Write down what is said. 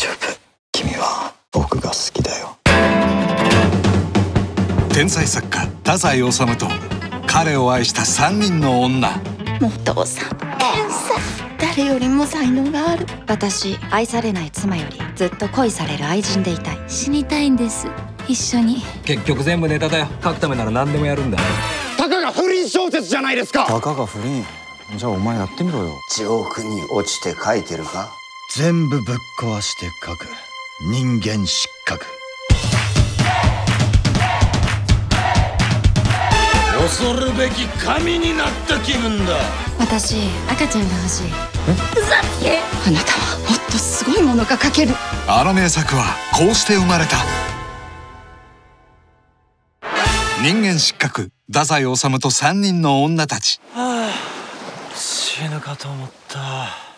丈夫。君は僕が好きだよ。天才作家太宰治と彼を愛した3人の女。お父さん。天才。誰よりも才能がある。私愛されない妻よりずっと恋される愛人でいたい。死にたいんです。一緒に。結局全部ネタだよ。書くためなら何でもやるんだ。たかが不倫小説じゃないですか。たかが不倫。じゃあお前やってみろよ。地獄に落ちて書いてるか？全部ぶっ壊して書く。人間失格。恐るべき神になった気分だ。私赤ちゃんが欲しい。ふざけ。あなたはもっとすごいものが書ける。あの名作はこうして生まれた。人間失格。太宰治と3人の女たち。はあ死ぬかと思った